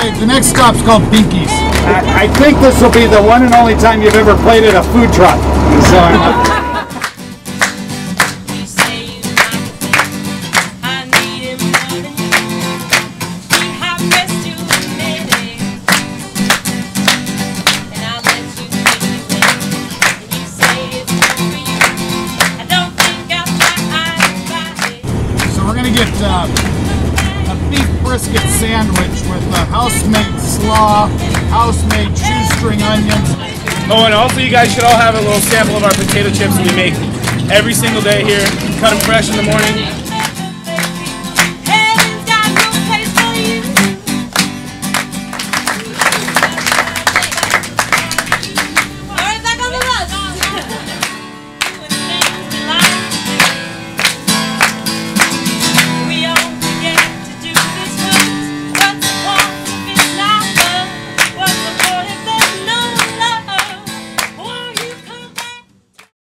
Okay, the next stop's called Pinky's. I, I think this will be the one and only time you've ever played at a food truck. So I'm- You say you like me, I need it more than you. We have pressed you admit it, and I'll let you take it in. And you say it's for you. I don't think I'll try it. So we're gonna get uh, a beef brisket sandwich with uh, house-made slaw, house-made shoestring onions. Oh, and also you guys should all have a little sample of our potato chips that we make every single day here. Cut them fresh in the morning,